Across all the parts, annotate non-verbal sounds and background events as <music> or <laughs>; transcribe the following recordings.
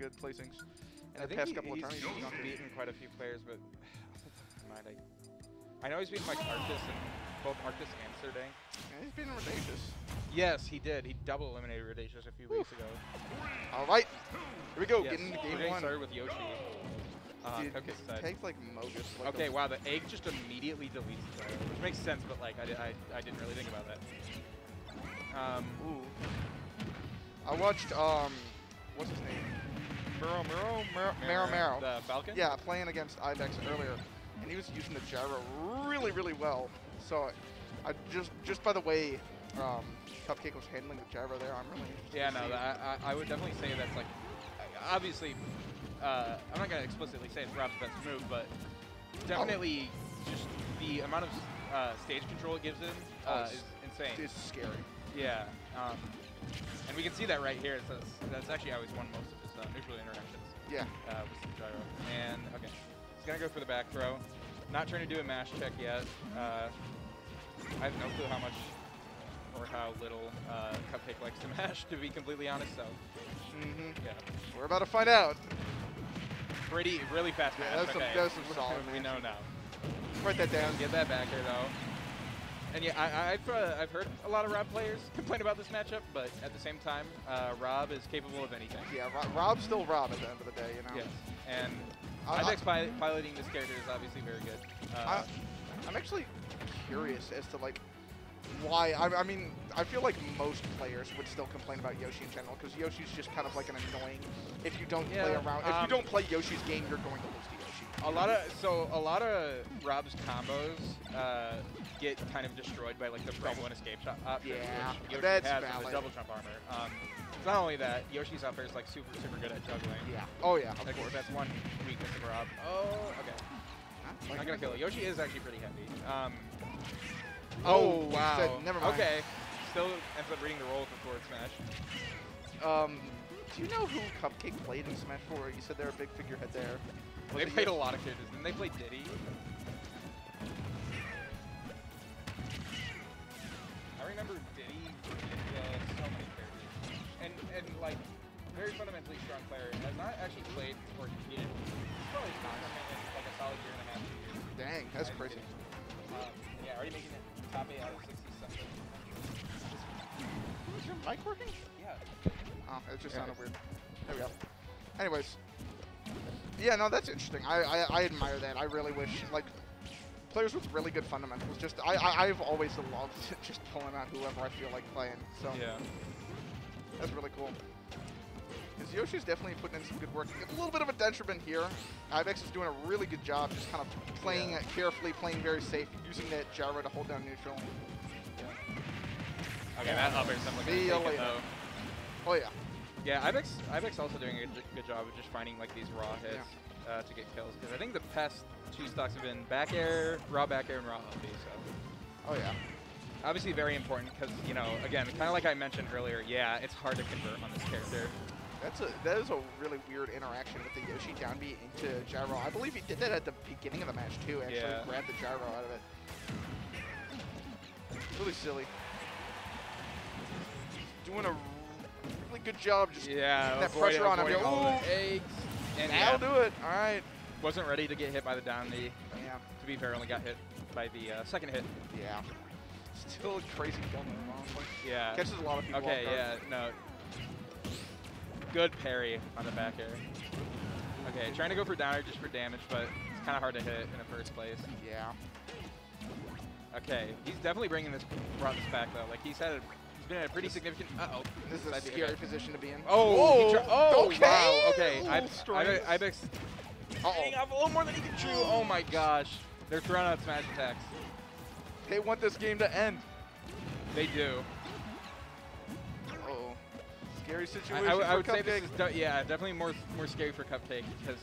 good placings in I the think past he, couple of he's, he's he's gone through. beaten quite a few players, but <sighs> mind, I, I know he's beaten like Arctis and both Arctis and Serdang. Yeah, he's been audacious. Yes, he did. He double eliminated Ridacious a few weeks ago. All right, here we go. yes. Getting into game one. started with Yoshi. Uh, Dude, okay, side. Take's like Mogus. Like Okay, wow, the egg just immediately deletes the gyro, which makes sense, but like I, di- I, I didn't really think about that. Um, Ooh. I watched um, what's his name? Muro, Muro, Muro, Mero Mero. The Falcon? Yeah, playing against Ibex earlier, and he was using the gyro really, really well. So, I just just by the way, um, Cupcake was handling the gyro there, I'm really interested. Yeah, to no. I, I would definitely say that's like, obviously, uh, I'm not gonna explicitly say it's Rob's best move, but definitely just the amount of uh, stage control it gives him Oh, uh, is insane. It's scary. Yeah, um, and we can see that right here. It says that's actually how he's won most of neutral interactions Yeah. uh, with the gyro. And okay, he's gonna go for the back throw. Not trying to do a mash check yet. Uh, I have no clue how much or how little uh, Cupcake likes to <laughs> mash, to be completely honest. So hmm yeah, We're about to find out. pretty really fast Yeah, mash. that's some- okay. that's some solid <laughs> we know now. Write that down. Get that back here though. And yeah, I, I've uh, I've heard a lot of Rob players <laughs> complain about this matchup, but at the same time, uh, Rob is capable of anything. Yeah, Ro- Rob's still Rob at the end of the day, you know. Yes, and I- Ibex pi piloting this character is obviously very good. Uh, I, I'm actually curious as to like why. I, I mean, I feel like most players would still complain about Yoshi in general because Yoshi's just kind of like an annoying. If you don't play around, if um, you don't play Yoshi's game, you're going to lose. A lot of so a lot of Rob's combos uh, get kind of destroyed by like the double and escape shot option, Yeah, which Yoshi that's has with valid. the double jump armor. Um, it's not only that, Yoshi's up there is like super super good at juggling. Yeah. Oh yeah. Of Of course. course, that's one weakness of Rob. Oh, okay. Huh? Not gonna kill it. Yoshi is actually pretty heavy. Um, Oh, oh, wow. said- never mind. Okay. Still ends up reading the roll for forward smash. Um, do you know who Cupcake played in Smash 4? You said they're a big figurehead there. Was they played a lot of characters. Didn't they play Diddy? I remember Diddy did uh, so many characters. And, and like, very fundamentally strong player. Has not actually played or competed. He's probably not in like a solid year and a half, two years. Dang, that's I'm crazy. kidding. Um, yeah, already making it top 8 out of 60 something. Is your mic working? Yeah. Oh, it just Yeah, sounded it's- weird. There we go. Anyways. Yeah, no, that's interesting. I, I, I admire that. I really wish, like, players with really good fundamentals. Just, I, I, I've always loved <laughs> just pulling out whoever I feel like playing. So Yeah. that's really cool. Because Yoshi's definitely putting in some good work. A little bit of a detriment here. Ibex is doing a really good job just kind of playing Yeah. it carefully, playing very safe, using that gyro to hold down neutral. Okay, that up air sounds like See a take it later. though. Oh, yeah. Yeah, Ibex, Ibex also doing a good, job of just finding like these raw hits uh, to get kills. Because I think the past two stocks have been back air, raw back air, and raw up B. So Oh, yeah. obviously very important because you know again, kind of like I mentioned earlier. Yeah, it's hard to convert on this character. That's a that is a really weird interaction with the Yoshi down B into gyro. I believe he did that at the beginning of the match too. Actually, Yeah. grabbed the gyro out of it. Really silly. Doing a really good job just Yeah, that pressure on him. avoiding all the Ooh. eggs. And yeah, do it. All right. wasn't ready to get hit by the down B. Yeah. To be fair, only got hit by the uh, second hit. Yeah. Still a crazy honestly. Yeah. Catches a lot of people. Okay, yeah, no. Good parry on the back air. Okay, trying to go for downer just for damage, but it's kind of hard to hit in the first place. Yeah. Okay, he's definitely bringing this, brought this back though. Like he's had, a, been in a pretty significant. Uh oh. This is a scary position to be in. Oh, oh, okay. wow. Okay, Ooh, I, strings. I, Ibex Uh-oh. off a little more than he can chew. Oh my gosh, they're throwing out smash attacks. They want this game to end. They do. Uh-oh. Scary situation I, would- I for would say this is de- yeah, definitely more more scary for Cupcake because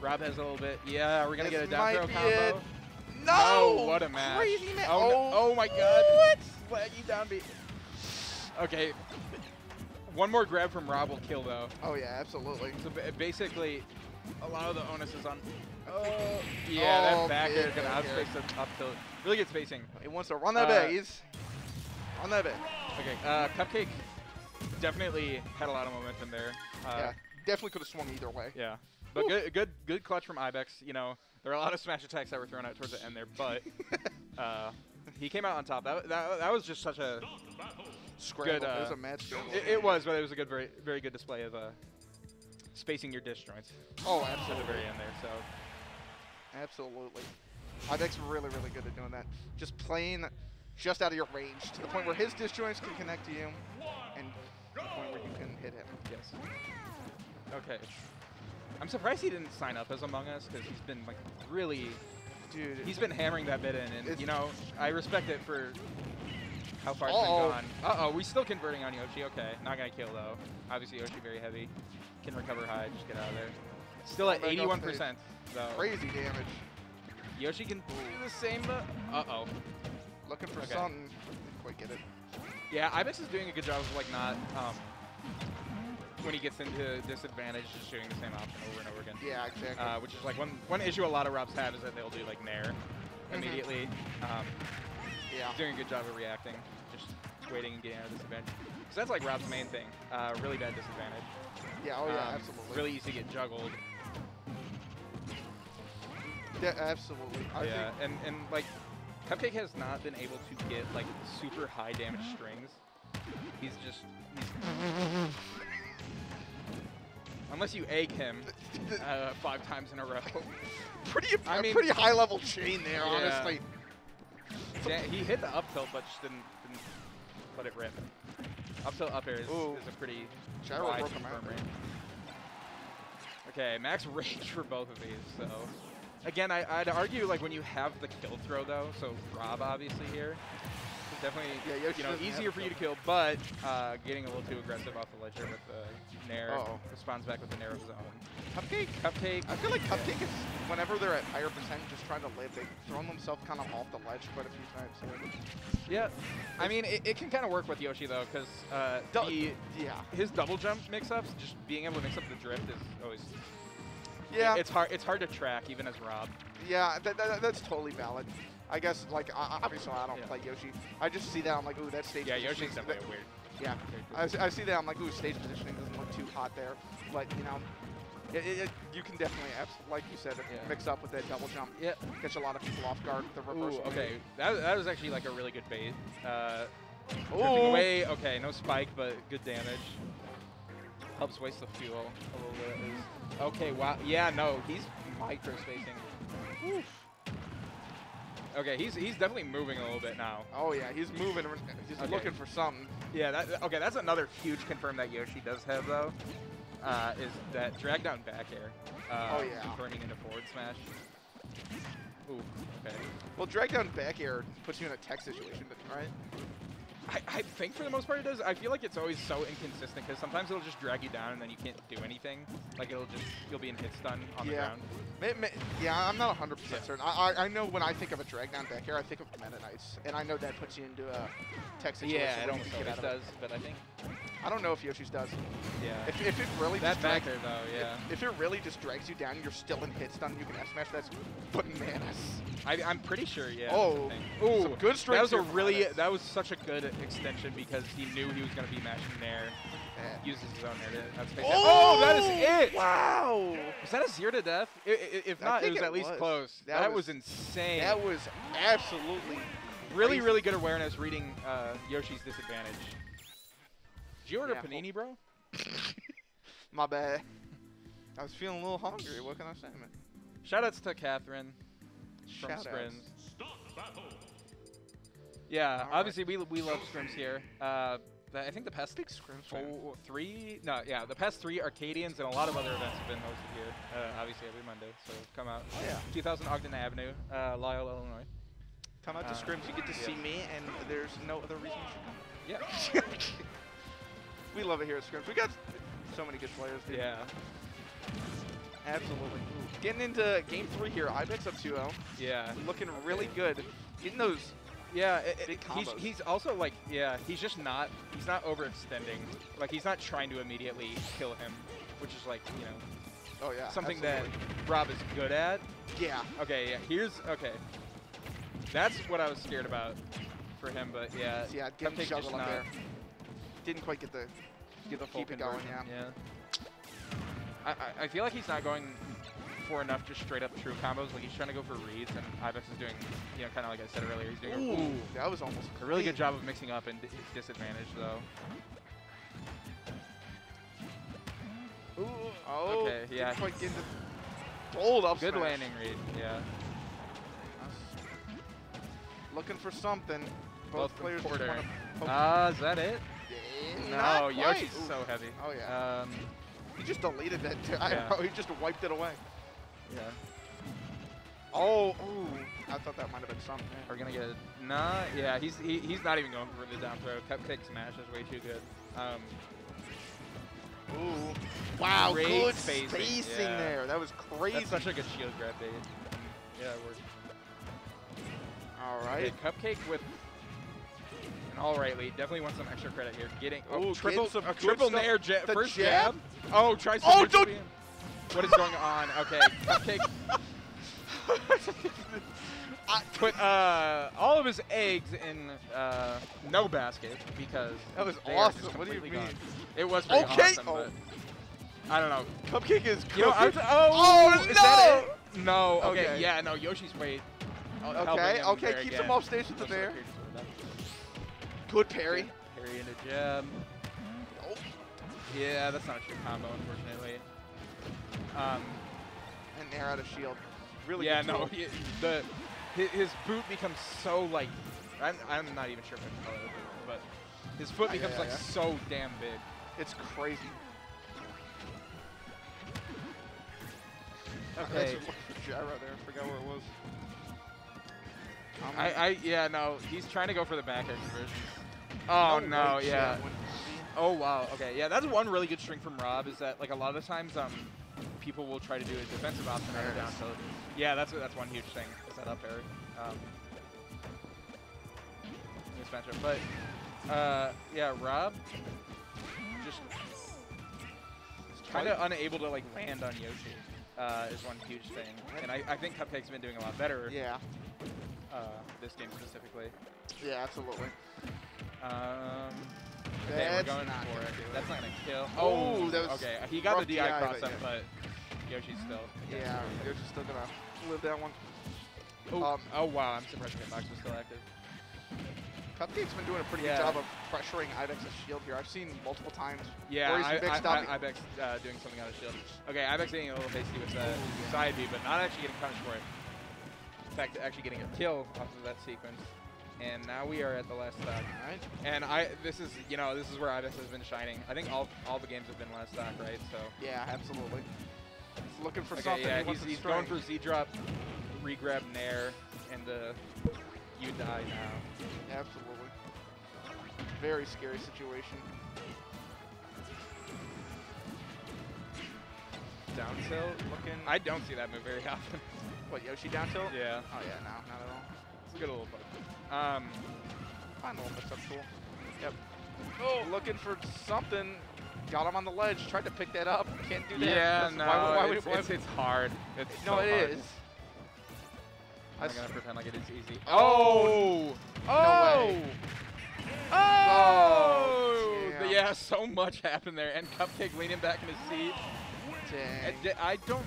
Rob has a little bit. Yeah, we're gonna This get a down throw combo. it. No! Oh, what a match. Crazy match. Oh, no- oh my god. What? Flaggy down B. Okay. One more grab from Rob will kill though. Oh, yeah, absolutely. So basically, a lot of the onus is on. Oh, yeah, Oh, that back air is gonna back outspace the up tilt. Really good spacing. He wants to run that Uh, back. He's on that back. Okay, uh, Cupcake definitely had a lot of momentum there. Uh, Yeah. definitely could have swung either way. Yeah. But good, good, good clutch from Ibex. You know, there are a lot of smash attacks that were thrown out towards the end there, but <laughs> uh, he came out on top. That, that, that was just such a Scramble. Good, uh, it was a mad scramble. It, it was, but it was a good, very, very good display of uh, spacing your disjoints oh, at the absolutely. very end there. So Absolutely. Ibex really, really good at doing that. Just playing just out of your range to the point where his disjoints can connect to you and to the point where you can hit him. yes. Okay. I'm surprised he didn't sign up as Among Us because he's been like really, Dude, he's been hammering that bit in, and you know I respect it for how far it's Uh-oh. been gone. Uh oh, we still converting on Yoshi. Okay, not gonna kill though. Obviously Yoshi very heavy, can recover high. Just get out of there. Still at 81% though. crazy damage. Yoshi can do the same. Uh oh. Looking for Okay. something. Didn't quite get it. Yeah, Ibex is doing a good job of like not um, when he gets into disadvantage, just shooting the same option over and over again. Yeah, exactly. Uh, which is like one one issue a lot of Robs have is that they'll do like Nair Mhm. immediately. Um, yeah. he's doing a good job of reacting, just waiting and getting out of disadvantage. Because that's like Rob's main thing. Uh, really bad disadvantage. Yeah, oh yeah, Um, absolutely. Really easy to get juggled. Yeah, absolutely. I yeah, think and and like Cupcake has not been able to get like super high damage strings. He's just he's <laughs> unless you egg him uh, five times in a row. <laughs> pretty, I mean- pretty high level chain there, Yeah. honestly. Yeah, he hit the up tilt, but just didn't, didn't let it rip. Up tilt up air is, is a pretty Gyro wide confirm. Okay, max <laughs> range for both of these. So again, I, I'd argue like when you have the kill throw though. So Rob obviously here, definitely Yeah, you know easier for you to kill. but uh, getting a little too aggressive off the ledge with the nair. Uh-oh. Responds back with the nair of his own. Cupcake. Cupcake. I feel like Cupcake is, whenever they're at higher percent, just trying to live, they've thrown themselves kind of off the ledge quite a few times. Yeah, I mean it, it can kind of work with Yoshi though, because uh, Yeah. his double jump mix-ups, just being able to mix up the drift is always Yeah. It's hard. It's hard to track even as Rob. Yeah, that, that, that's totally valid. I guess, like, obviously I don't Yeah. play Yoshi. I just see that, I'm like, ooh, that stage Yeah, positioning- Yoshi's definitely weird. Yeah, I, see- I see that, I'm like, ooh, stage positioning doesn't look too hot there. But, you know, it, it, you can definitely, like you said, Yeah. mix up with that double jump. Yeah. Catch a lot of people off guard with the reverse. Ooh, okay. That, that was actually like a really good bait. Uh, Ooh. away. Okay, no spike, but good damage. Helps waste the fuel a little bit at least. Okay, wow. Yeah, no, he's micro spacing. Okay, he's he's definitely moving a little bit now. Oh, yeah, he's moving. He's Okay. looking for something. Yeah, that, okay, that's another huge confirm that Yoshi does have though. Uh, is that drag down back air? Uh, Oh, yeah. Turning into forward smash. Ooh, okay. Well, drag down back air puts you in a tech situation, right? I, I think for the most part it does. I feel like it's always so inconsistent because sometimes it'll just drag you down and then you can't do anything. Like it'll just you'll be in hit stun on the ground. May, may, yeah, I'm not 100% Yeah. certain. I, I know when I think of a drag down back air, I think of Meta Knights, and I know that puts you into a tech situation. Yeah, it where you almost can get always does, but I think it. I don't know if Yoshi's does. yeah. If, if it really that just back drags, there though, yeah. if, if it really just drags you down, you're still in hit stun. You can F smash. That's bananas. I, I'm pretty sure, yeah. Oh, thing. some Ooh, good that strings was a really that was such a good extension because he knew he was gonna be mashing there. Yeah. Uses his own air to outspace. Oh, Oh, that is it! Wow. Was that a zero to death? If not, it was at least was. close. That That, was, was- insane. That was absolutely really, really good awareness reading uh, Yoshi's disadvantage. Did you order Yeah, panini, bro? <laughs> my bad. I was feeling a little hungry. What can I say, man? Shoutouts to Catherine from Shout-outs. Scrims. Yeah, All right. obviously we we love Scrims here. Uh, the, I think the past Big Scrims four, three, no, yeah, the past three Arcadians and a lot of other events have been hosted here. Uh, obviously every Monday, so come out. Oh, yeah. 2000 Ogden Avenue, uh, Lisle, Illinois. Come out to Uh, scrims. You get to yeah. see me, and there's no other reason you Yeah. should come. <laughs> we love it here at scrims. We got so many good players. Dude. Yeah. Absolutely. Getting into game three here. Ibex up 2-0. Yeah. Looking really good. Getting those. Yeah, it, it- he's, he's also like, yeah, he's just not, he's not overextending. Like, he's not trying to immediately kill him, which is like, you know, Oh yeah. something absolutely. that Rob is good at. Yeah. Okay, yeah, here's, okay. That's what I was scared about for him, but yeah. Yeah. Getting juggled up there. Didn't quite get the Get the keep it going, yeah. yeah. I, I, feel like he's not going for enough just straight up true combos. Like he's trying to go for reads, and Ibex is doing, you know, kind of like I said earlier, he's doing a, Ooh, ooh, that was almost a really good job of mixing up and di- disadvantage though. Ooh, oh, Okay, didn't yeah. quite get the gold up Good smash. landing read, yeah. Looking for something. Both Both players just wanna poke- Uh, is that it? No. Yoshi's Ooh. so heavy. Oh yeah. Um, he just deleted that. <laughs> I yeah. <laughs> He just wiped it away. yeah. Oh, ooh. I thought that might have been something. We're gonna get nah. Yeah, he's he, he's not even going for the down throw. Cupcake smash is way too good. Um, Ooh. Wow, Great good spacing, spacing, yeah. there. That was crazy. that's such a good shield grab bait. Yeah, it worked. All Okay. Cupcake with an all right lead. Definitely want some extra credit here. Getting oh, Ooh, triple some a triple stuff. nair First jab? jab. Oh, tries to Oh, don't-. What is going on? Okay, Cupcake <laughs> I- put uh, all of his eggs in uh, no basket because That was they are just awesome. What do you mean? gone. It was pretty Okay. awesome, Oh. I don't know. Cupcake is You know, was, oh, Oh, is that no! it? No. Okay. Okay. Yeah. No. Yoshi's way. helping Okay, okay, there keeps again. him off stage with the Good parry. Parry into jab. Oh, Yeah, that's not a true combo, unfortunately. Um, and nair out of shield. Really yeah, good no, he, the his, boot becomes so like I'm, I'm not even sure if I can call it a boot, but his foot becomes yeah, like yeah. so damn big. It's crazy. Okay. Gyro there. I forgot where it was. I, I yeah no, he's trying to go for the back air conversions. Oh no, way, yeah. Oh wow, okay, yeah, that's one really good string from Rob is that like a lot of times um people will try to do a defensive option it down tilt. Yeah, that's that's one huge thing is that up air. Um, in this matchup, but uh, yeah, Rob just kind of unable to like land on Yoshi uh, is one huge thing, and I, I think Cupcake's been doing a lot better Yeah, uh, this game specifically. yeah, absolutely. Um, okay, we're That's going not for gonna it. That's not gonna kill. Oh, that was okay. He got the DI DI, cross but up, yeah. but Yoshi's still. Yeah, you're still gonna live that one. Oh, Um, oh wow, I'm surprised Hitbox was still active. Cupcake's been doing a pretty Yeah. good job of pressuring Ibex's shield here. I've seen multiple times Yeah, where he's I, I. I, Ibex uh, doing something on his shield. Okay, Ibex getting a little hasty with the side B, but not actually getting punished for it. In fact, actually getting a kill off of that sequence. And now we are at the last stock. Alright. And I, this is, you know, this is where Ibex has been shining. I think all, all the games have been last stock, right? So. Yeah, absolutely. He's looking for Okay, something. yeah, he he's, to he's going for Z drop, regrab Nair, and uh, you die now. Absolutely. Very scary situation. Down tilt looking. I don't see that move very <laughs> often. What, Yoshi down tilt? yeah, Oh yeah, no, not at all. A good little bug. Um, Fine little mix up tool. Yep. Oh, looking for something. Got him on the ledge. Tried to pick that up. Can't do that. yeah, That's- no, why why it's, why it's, it's hard. It's No, so it hard. is. I'm gonna pretend like it is easy. Oh! Oh! No. Oh! Oh, damn. yeah, so much happened there, and Cupcake leaning back in his seat. Dang. And di- I don't.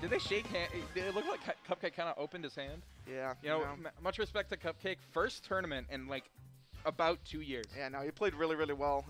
Did they shake hands? It looked like Cupcake kind of opened his hand? Yeah. You know, no. much respect to Cupcake. First tournament in like about two years. Yeah, no, he played really, really well.